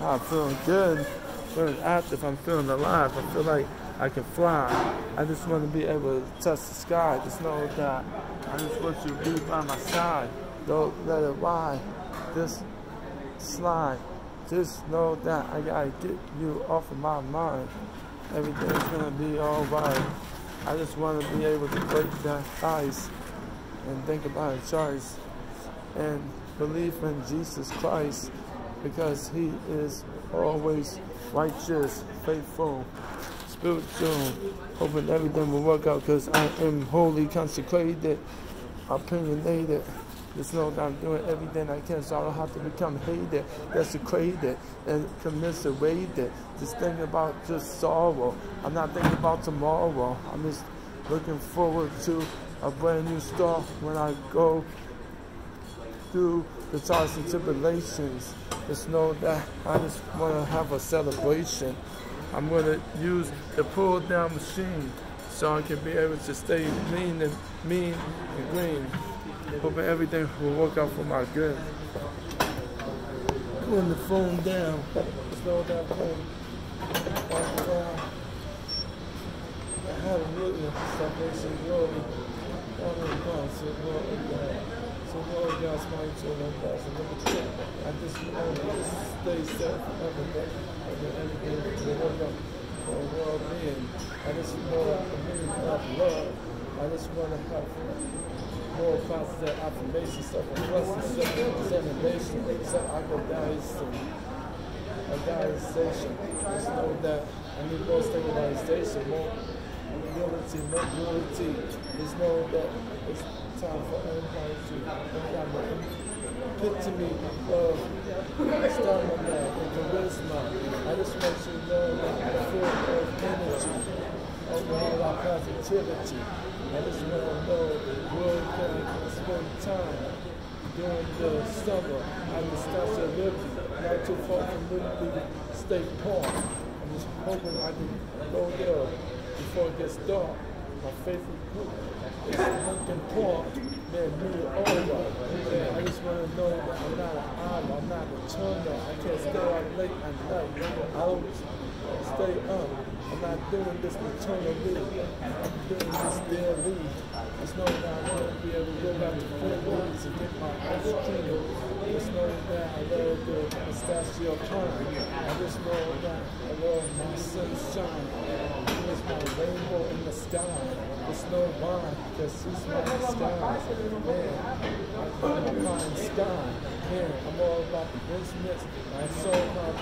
I'm feeling good, feeling active. I'm feeling alive. I feel like I can fly. I just want to be able to touch the sky. Just know that I just want you to be by my side. Don't let it ride. Just slide. Just know that I gotta get you off of my mind. Everything's gonna be alright. I just want to be able to break that ice and think about a choice and believe in Jesus Christ because he is always righteous, faithful, spiritual, hoping everything will work out because I am wholly consecrated, opinionated. Just know that I'm doing everything I can so I don't have to become hated, desecrated, and commiserated. Just thinking about just sorrow. I'm not thinking about tomorrow. I'm just looking forward to a brand new start when I go through the trials and tribulations. Just know that I just want to have a celebration. I'm going to use the pull down machine so I can be able to stay clean and mean and green. Hoping everything will work out for my good. Putting the phone down. Slow that phone. Hallelujah. Salvation, glory. Honor and God. So, God. So, Lord, God's mighty children. So, number two, I just want to stay forever, God. Everything will work out for a world being. I just want to community of love. I just want to have more positive affirmation, self-reflection, self-examination, self-actualization, actualization. Just know that I need more stabilization, more humility, more unity. Just know that it's time for everybody to have an epitome of stamina and charisma. I just want you to know that I'm full of energy, of all our positivity. I just want to know where can I spend time during the summer at the Statue of Liberty, not too far from Liberty State Park. I'm just hoping I can go there before it gets dark. My favorite group is Linkin Park. Man, New Orleans. I just want to know that I'm not an idol, I'm not a turner. I can't stay out late at night. I don't stay up. I'm not doing this maternally. I'm doing this daily. Just know that I want to be able to go back to Fort Worth and get my ice cream. Just know that I love the pistachio pine. I just know that I love my sunshine. It's my rainbow in the sky. Just know why, because she's my sky. Man, I'm pine sky. Man, I'm all about the business. I how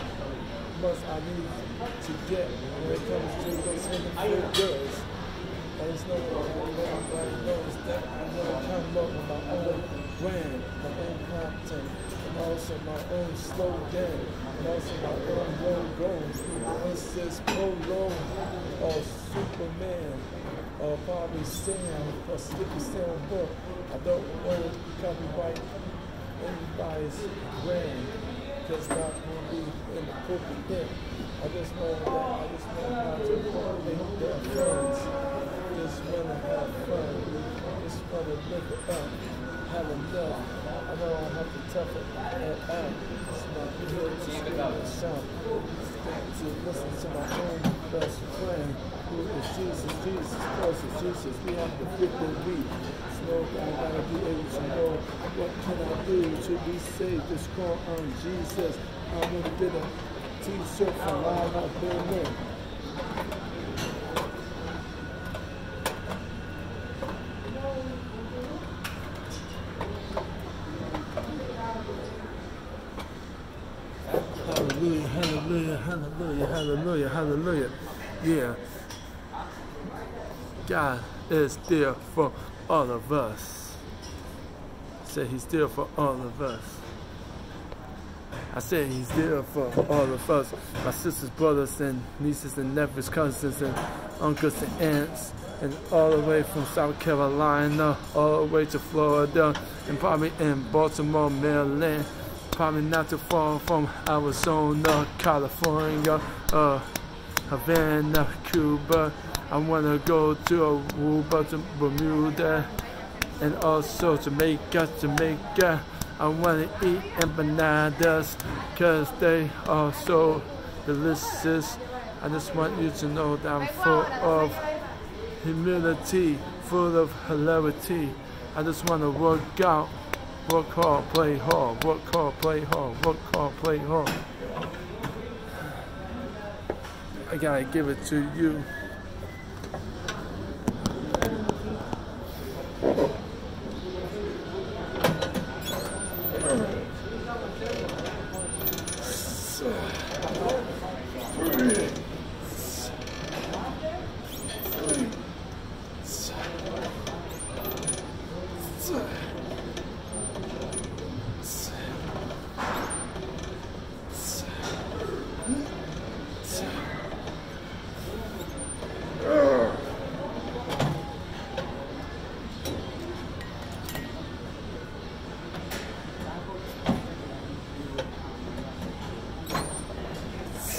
much I need to get when it comes to those hidden food goods. I just know what everybody knows that I'm gonna come up with my own brand, my own content, and also my own slow slogan, and also my own logo. It says Polo or Superman or Bobby Sam or Sticky Sam Book. I don't want to copyright anybody's brand because that will be inappropriate. I just know that I just know how to motivate their friends. Just want to have fun. Just want to live it up. Have enough. I know I have to tough it out. It's to scream and shout. To to my own best friend Jesus, Jesus, Christ Jesus. We have to the fifth week. So I gotta be able to know what can I do to be saved. Just call on Jesus. I'm gonna get a t-shirt from Out Berlin. Hallelujah, hallelujah, hallelujah, hallelujah, hallelujah. Yeah. God is there for all of us. Say he's there for all of us. I said he's there for all of us. My sisters, brothers, and nieces and nephews, cousins, and uncles and aunts, and all the way from South Carolina, all the way to Florida, and probably in Baltimore, Maryland, probably not too far from Arizona, California, uh, Havana, Cuba. I want to go to a Aruba, to Bermuda, and also Jamaica, Jamaica. I wanna eat empanadas cause they are so delicious. I just want you to know that I'm full of humility, full of hilarity. I just wanna work out, work hard, play hard, work hard, play hard, work hard, play hard. I gotta give it to you.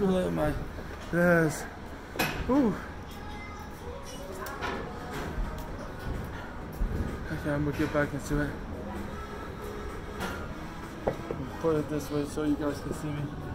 In my yes. Ooh. Okay, I'm gonna get back into it. Put it this way so you guys can see me.